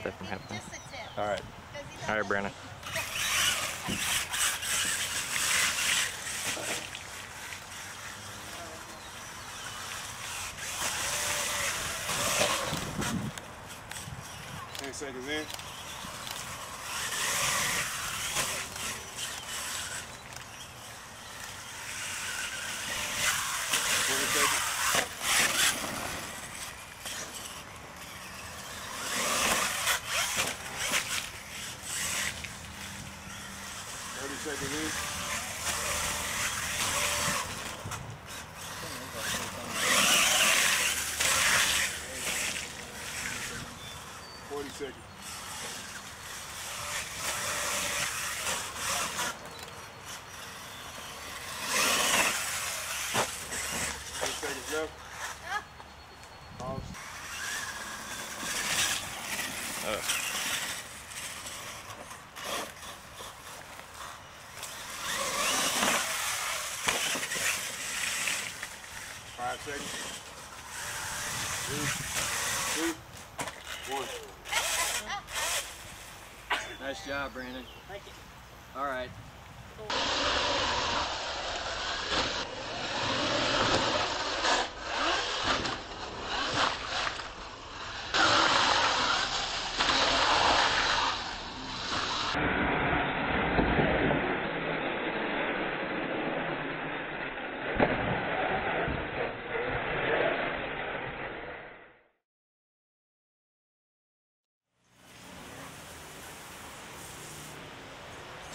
prevent that from happening. Just a tip. All right. All right, Brandon. Ten seconds in. Twenty seconds. Thirty seconds in. Forty seconds. Ten seconds left. Pause. Five seconds. Three, two, one. Nice job, Brandon. Thank you. All right.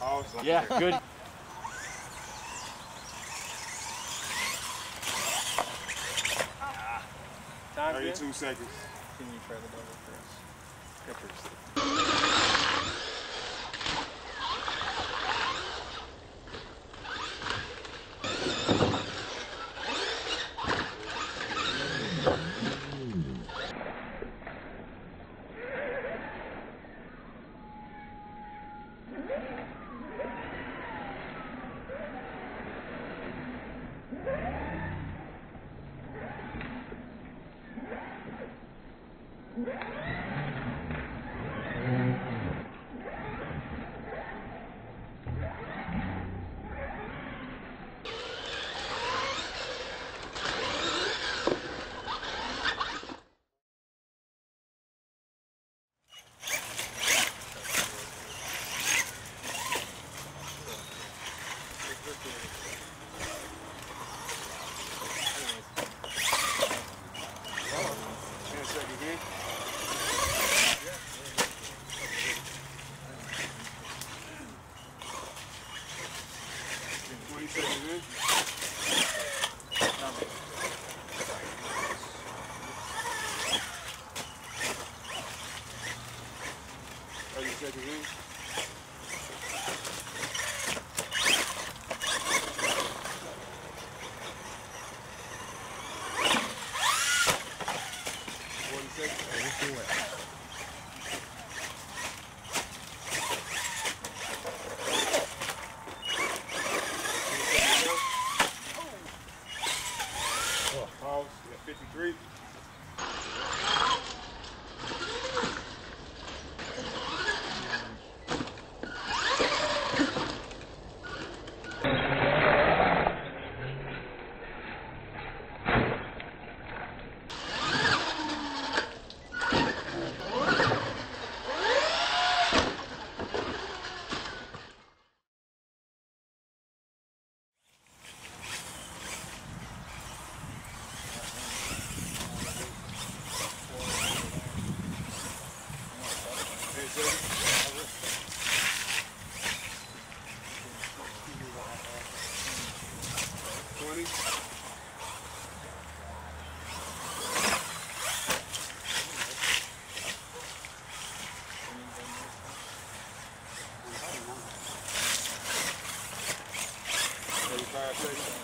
Oh, it's like Yeah, good. Time good? Thirty-two seconds. Can you try the double first? us? seconds Thirty-five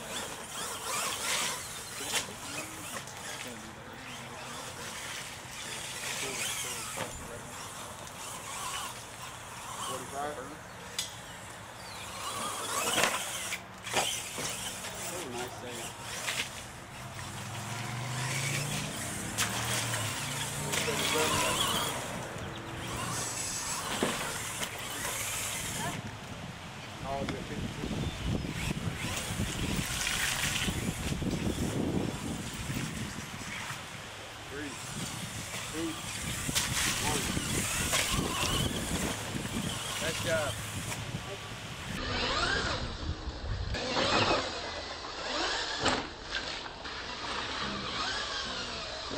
seconds.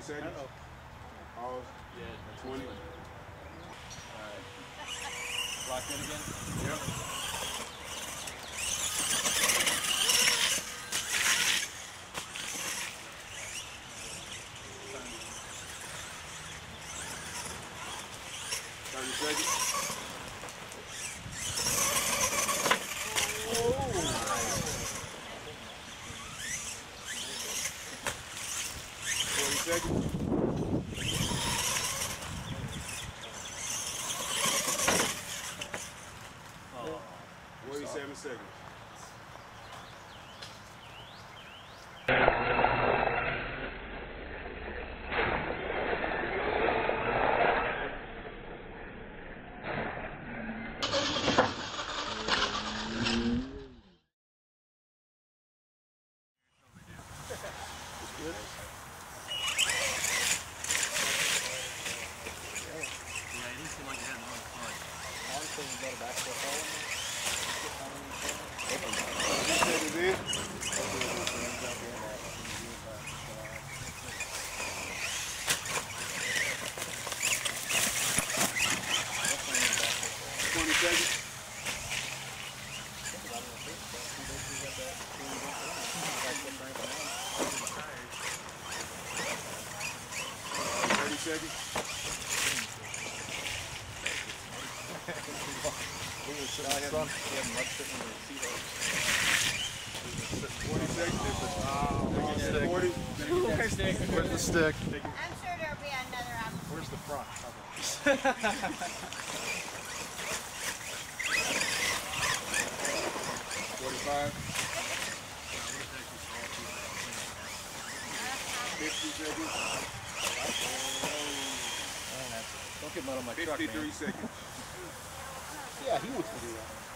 Twenty seconds. Pause. Yeah. Twenty. Alright. Locked in again? Yep. Thirty seconds. Forty seconds. Oh. Forty-seven seconds. Seconds in. Twenty seconds. Thirty seconds. Twenty seconds. Uh, Forty. Where's the stick? I'm sure there'll be another opportunity. Where's the front? Forty-five. Fifty seconds. Don't get mud on my truck, Fifty-three man. seconds. Yeah, he wants to do that.